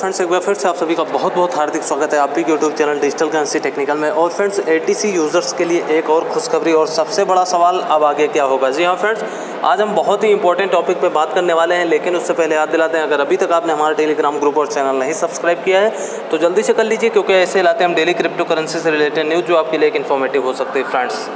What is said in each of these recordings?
Friends, एक बार फिर से आप सभी का बहुत बहुत हार्दिक स्वागत है आपकी YouTube channel digital currency technical में। और फ्रेंड्स एटीसी यूज़र्स के लिए एक और खुशखबरी और सबसे बड़ा सवाल अब आगे क्या होगा? जी हाँ फ्रेंड्स, आज हम बहुत ही इंपॉर्टेंट टॉपिक पे बात करने वाले हैं, लेकिन उससे पहले याद दिलाते हैं, अगर अभी तक आपने हमारा टेलीग्राम ग्रुप और चैनल नहीं सब्सक्राइब किया है तो जल्दी से कर लीजिए, क्योंकि ऐसे लाते हैं हम डेली क्रिप्टो करेंसी से रिलेटेड न्यूज़ जो आपके लिए एक इन्फॉर्मेटिव हो सकती है फ्रेंड्स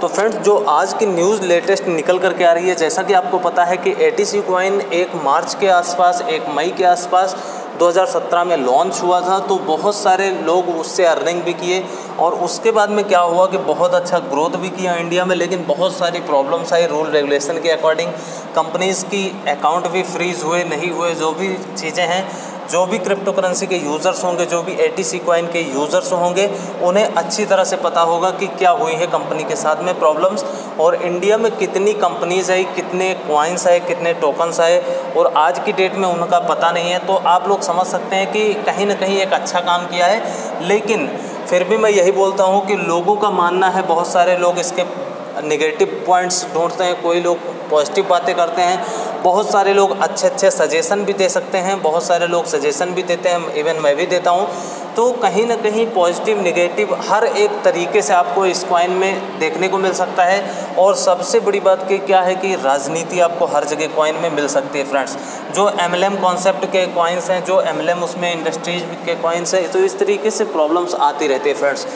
तो फ्रेंड्स जो आज की न्यूज़ लेटेस्ट निकल करके आ रही है, जैसा कि आपको पता है कि ए टी सी कॉइन एक मार्च के आसपास, एक मई के आसपास 2017 में लॉन्च हुआ था तो बहुत सारे लोग उससे अर्निंग भी किए और उसके बाद में क्या हुआ कि बहुत अच्छा ग्रोथ भी किया इंडिया में, लेकिन बहुत सारी प्रॉब्लम्स आई रूल रेगुलेशन के अकॉर्डिंग कंपनीज़ की अकाउंट भी फ्रीज़ हुए, नहीं हुए, जो भी चीज़ें हैं जो भी क्रिप्टो करेंसी के यूज़र्स होंगे, जो भी ए टी कॉइन के यूज़र्स होंगे, उन्हें अच्छी तरह से पता होगा कि क्या हुई है कंपनी के साथ में प्रॉब्लम्स और इंडिया में कितनी कंपनीज़ आई, कितने क्वाइंस आए, कितने टोकन्स आए और आज की डेट में उनका पता नहीं है। तो आप लोग समझ सकते हैं कि कहीं ना कहीं एक अच्छा काम किया है। लेकिन फिर भी मैं यही बोलता हूँ कि लोगों का मानना है, बहुत सारे लोग इसके निगेटिव पॉइंट्स ढूंढते हैं, कोई लोग पॉजिटिव बातें करते हैं। बहुत सारे लोग अच्छे अच्छे सजेशन भी दे सकते हैं, बहुत सारे लोग सजेशन भी देते हैं इवन मैं भी देता हूँ। तो कहीं ना कहीं पॉजिटिव निगेटिव हर एक तरीके से आपको इस कॉइन में देखने को मिल सकता है। और सबसे बड़ी बात की क्या है कि राजनीति आपको हर जगह कॉइन में मिल सकती है फ्रेंड्स जो एम एल कॉन्सेप्ट के कॉइन्स हैं, जो एम एल एम उसमें इंडस्ट्रीज़ के कॉइन्स हैं तो इस तरीके से प्रॉब्लम्स आती रहती है फ्रेंड्स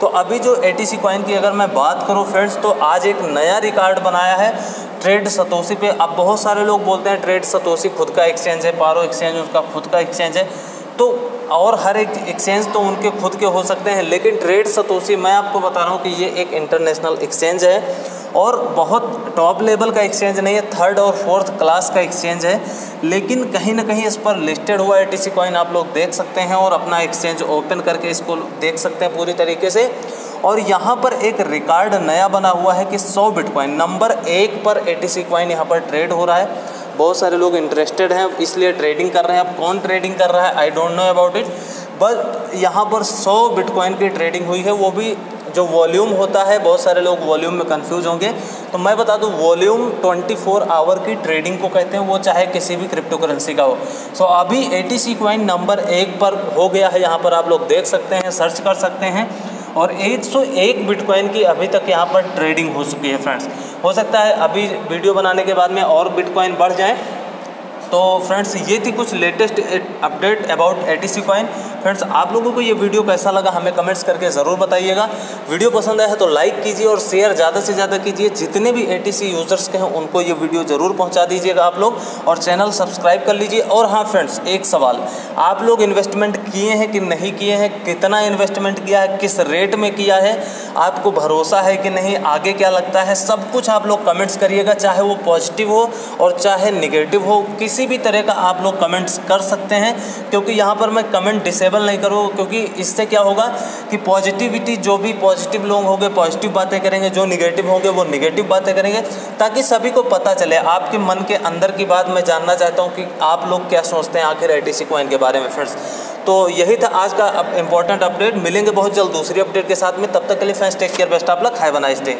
तो अभी जो ए टी कॉइन की अगर मैं बात करूँ फ्रेंड्स तो आज एक नया रिकॉर्ड बनाया है। ट्रेड सतोसी पे। अब बहुत सारे लोग बोलते हैं ट्रेड सतोसी खुद का एक्सचेंज है, पारो एक्सचेंज उसका खुद का एक्सचेंज है। तो और हर एक एक्सचेंज तो उनके खुद के हो सकते हैं, लेकिन ट्रेड सतोसी मैं आपको बता रहा हूँ कि ये एक इंटरनेशनल एक्सचेंज है और बहुत टॉप लेवल का एक्सचेंज नहीं है थर्ड और फोर्थ क्लास का एक्सचेंज है। लेकिन कहीं ना कहीं इस पर लिस्टेड हुआ है टी सी कॉइन आप लोग देख सकते हैं और अपना एक्सचेंज ओपन करके इसको देख सकते हैं पूरी तरीके से। और यहाँ पर एक रिकॉर्ड नया बना हुआ है कि 100 बिटकॉइन नंबर एक पर ए टी सी कॉइन यहाँ पर ट्रेड हो रहा है। बहुत सारे लोग इंटरेस्टेड हैं इसलिए ट्रेडिंग कर रहे हैं। अब कौन ट्रेडिंग कर रहा है? I don't know about it but यहाँ पर 100 बिटकॉइन की ट्रेडिंग हुई है वो भी जो वॉल्यूम होता है बहुत सारे लोग वॉल्यूम में कंफ्यूज होंगे। तो मैं बता दूँ वॉल्यूम 24 आवर की ट्रेडिंग को कहते हैं वो चाहे किसी भी क्रिप्टो करेंसी का हो। सो so, अभी A T C coin number एक पर हो गया है यहाँ पर आप लोग देख सकते हैं सर्च कर सकते हैं। और 101 बिटकॉइन की अभी तक यहाँ पर ट्रेडिंग हो चुकी है फ्रेंड्स हो सकता है अभी वीडियो बनाने के बाद में और बिटकॉइन बढ़ जाए। तो फ्रेंड्स ये थी कुछ latest update about A T C coin friends आप लोगों को ये वीडियो कैसा लगा हमें कमेंट्स करके ज़रूर बताइएगा। वीडियो पसंद आया है तो लाइक कीजिए और शेयर ज़्यादा से ज़्यादा कीजिए। जितने भी ए टी सी यूज़र्स के हैं, उनको ये वीडियो ज़रूर पहुँचा दीजिएगा आप लोग और चैनल सब्सक्राइब कर लीजिए। और हाँ फ्रेंड्स एक सवाल। आप लोग इन्वेस्टमेंट किए हैं कि नहीं किए हैं? कितना इन्वेस्टमेंट किया है? किस रेट में किया है? आपको भरोसा है कि नहीं? आगे क्या लगता है? सब कुछ आप लोग कमेंट्स करिएगा, चाहे वो पॉजिटिव हो और चाहे निगेटिव हो। किसी भी तरह का आप लोग कमेंट्स कर सकते हैं, क्योंकि यहाँ पर मैं कमेंट डिसेबल नहीं करूँ, क्योंकि इससे क्या होगा कि पॉजिटिविटी जो भी पॉजिटिव लोग होंगे पॉजिटिव बातें करेंगे, जो निगेटिव होंगे, वो निगेटिव बातें करेंगे, ताकि सभी को पता चले। आपके मन के अंदर की बात मैं जानना चाहता हूँ कि आप लोग क्या सोचते हैं आखिर आई टी के बारे में फ्रेंड्स तो यही था आज का इंपॉर्टेंट अपडेट मिलेंगे बहुत जल्द दूसरी अपडेट के साथ में। तब तक के लिए fans take care best of luck have a nice day